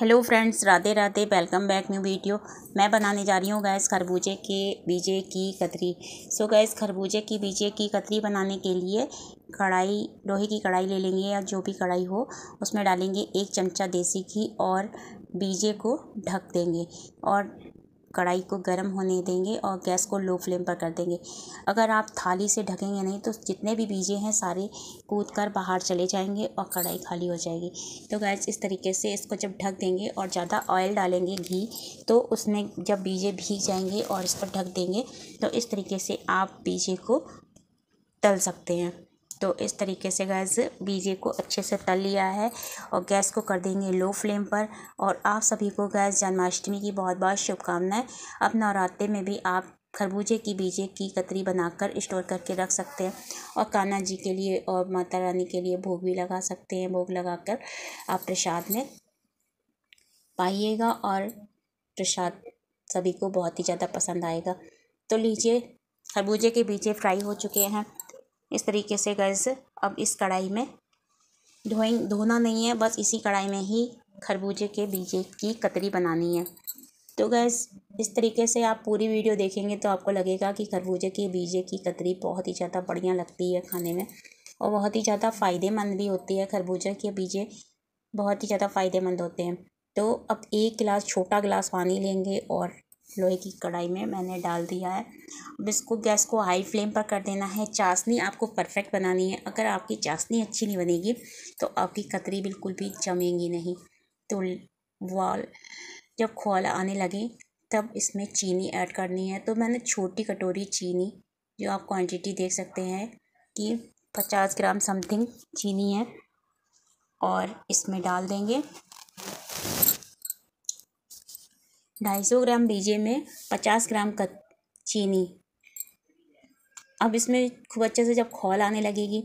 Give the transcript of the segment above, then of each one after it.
Hello friends, Radhe Radhe welcome back new video मैं बनाने जा रही हूँ गैस खरबूजे के बीजे की कतरी. सो गैस खरबूजे की बीजे की कतरी बनाने के लिए कढ़ाई, लोहे की कढ़ाई ले लेंगे या जो भी कढ़ाई हो, उसमें डालेंगे एक चमचा देसी घी और बीजे को ढक देंगे. और कढ़ाई को गर्म होने देंगे और गैस को लो फ्लेम पर कर देंगे। अगर आप थाली से ढकेंगे नहीं तो जितने भी बीजे हैं सारे कूद कर बाहर चले जाएँगे और कढ़ाई खाली हो जाएगी। तो गैस इस तरीके से इसको जब ढक देंगे और ज़्यादा ऑयल डालेंगे घी तो उसमें जब बीजे भीग जाएँगे और इस पर ढक देंगे तो इस तरीके से आप बीजे को तल सकते हैं। तो इस तरीके से गैस बीजे को अच्छे से तल लिया है और गैस को कर देंगे लो फ्लेम पर। और आप सभी को गैस जन्माष्टमी की बहुत बहुत शुभकामनाएँ। अब नवरात्रे में भी आप खरबूजे की बीजे की कतरी बनाकर स्टोर करके रख सकते हैं और कान्हा जी के लिए और माता रानी के लिए भोग भी लगा सकते हैं। भोग लगाकर आप प्रसाद में पाइएगा और प्रसाद सभी को बहुत ही ज़्यादा पसंद आएगा। तो लीजिए, खरबूजे के बीजे फ्राई हो चुके हैं। इस तरीके से गैस अब इस कढ़ाई में धोएँ, धोना नहीं है, बस इसी कढ़ाई में ही खरबूजे के बीजे की कतरी बनानी है। तो गैस इस तरीके से आप पूरी वीडियो देखेंगे तो आपको लगेगा कि खरबूजे के बीजे की कतरी बहुत ही ज़्यादा बढ़िया लगती है खाने में और बहुत ही ज़्यादा फ़ायदेमंद भी होती है। खरबूजे के बीजे बहुत ही ज़्यादा फ़ायदेमंद होते हैं। तो अब एक गिलास, छोटा गिलास पानी लेंगे और लोहे की कढ़ाई में मैंने डाल दिया है। अब इसको गैस को हाई फ्लेम पर कर देना है। चाशनी आपको परफेक्ट बनानी है। अगर आपकी चाशनी अच्छी नहीं बनेगी तो आपकी कतरी बिल्कुल भी जमेंगी नहीं। तो वाल जब खोल आने लगे, तब इसमें चीनी ऐड करनी है। तो मैंने छोटी कटोरी चीनी, जो आप क्वांटिटी देख सकते हैं कि पचास ग्राम समथिंग चीनी है, और इसमें डाल देंगे। ढाई सौ ग्राम बीजे में पचास ग्राम कत, चीनी। अब इसमें खूब अच्छे से जब खोल आने लगेगी,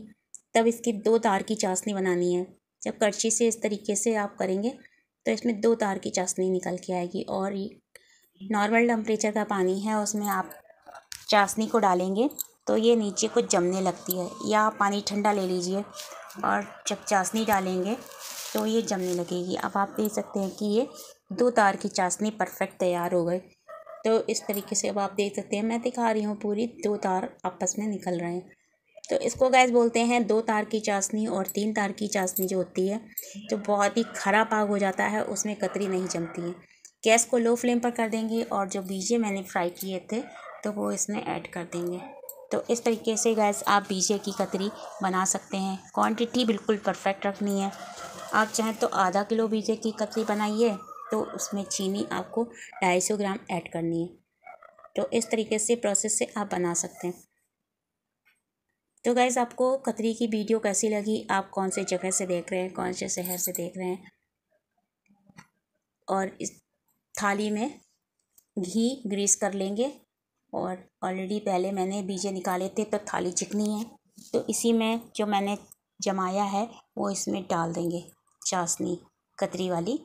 तब इसकी दो तार की चाशनी बनानी है। जब कड़छी से इस तरीके से आप करेंगे तो इसमें दो तार की चाशनी निकल के आएगी और नॉर्मल टेम्परेचर का पानी है, उसमें आप चाशनी को डालेंगे तो ये नीचे को जमने लगती है। या आप पानी ठंडा ले लीजिए और जब चाशनी डालेंगे तो ये जमने लगेगी। अब आप देख सकते हैं कि ये दो तार की चाशनी परफेक्ट तैयार हो गई। तो इस तरीके से अब आप देख सकते हैं, मैं दिखा रही हूँ पूरी, दो तार आपस में निकल रहे हैं। तो इसको गैस बोलते हैं दो तार की चाशनी और तीन तार की चाशनी जो होती है, जो बहुत ही खराब आग हो जाता है, उसमें कतरी नहीं जमती है। गैस को लो फ्लेम पर कर देंगे और जो बीजे मैंने फ्राई किए थे तो वो इसमें ऐड कर देंगे। तो इस तरीके से गैस आप बीजे की कतरी बना सकते हैं। क्वांटिटी बिल्कुल परफेक्ट रखनी है। आप चाहें तो आधा किलो बीजे की कतरी बनाइए। तो उसमें चीनी आपको ढाई सौ ग्राम ऐड करनी है। तो इस तरीके से प्रोसेस से आप बना सकते हैं। तो गाइज़ आपको कतरी की वीडियो कैसी लगी? आप कौन से जगह से देख रहे हैं? कौन से शहर से देख रहे हैं? और इस थाली में घी ग्रीस कर लेंगे। और ऑलरेडी पहले मैंने बीजे निकाले थे तो थाली चिकनी है। तो इसी में जो मैंने जमाया है, वो इसमें डाल देंगे चाशनी कतरी वाली।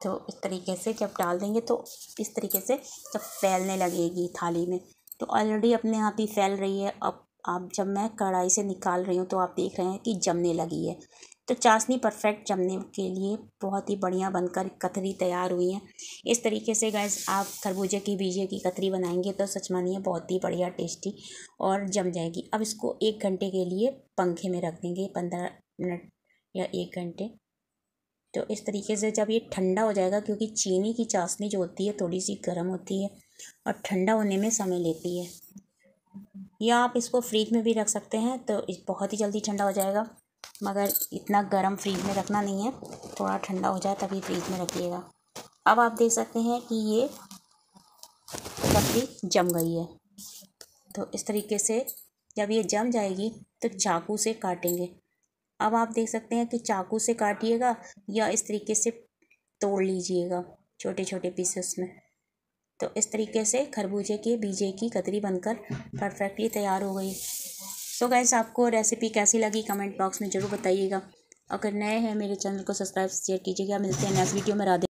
तो इस तरीके से जब डाल देंगे तो इस तरीके से जब फैलने लगेगी थाली में। तो ऑलरेडी अपने आप ही फैल रही है। अब आप जब मैं कढ़ाई से निकाल रही हूँ तो आप देख रहे हैं कि जमने लगी है। तो चाशनी परफेक्ट जमने के लिए बहुत ही बढ़िया बनकर कतरी तैयार हुई है। इस तरीके से गैस आप खरबूजे की, बीजे की कतरी बनाएँगे तो सच मानिए बहुत ही बढ़िया टेस्टी और जम जाएगी। अब इसको एक घंटे के लिए पंखे में रख देंगे, पंद्रह मिनट या एक घंटे। तो इस तरीके से जब ये ठंडा हो जाएगा, क्योंकि चीनी की चाशनी जो होती है थोड़ी सी गर्म होती है और ठंडा होने में समय लेती है। या आप इसको फ्रिज में भी रख सकते हैं तो बहुत ही जल्दी ठंडा हो जाएगा, मगर इतना गर्म फ्रिज में रखना नहीं है, थोड़ा ठंडा हो जाए तभी फ्रिज में रखिएगा। अब आप देख सकते हैं कि ये सब्ज़ी जम गई है। तो इस तरीके से जब ये जम जाएगी तो चाकू से काटेंगे। अब आप देख सकते हैं कि चाकू से काटिएगा या इस तरीके से तोड़ लीजिएगा छोटे छोटे पीसेस में। तो इस तरीके से खरबूजे के बीजे की कतरी बनकर परफेक्टली तैयार हो गई। सो so गैस आपको रेसिपी कैसी लगी कमेंट बॉक्स में ज़रूर बताइएगा। अगर नए हैं मेरे चैनल को सब्सक्राइब शेयर कीजिएगा। मिलते हैं नेक्स्ट वीडियो में। राधे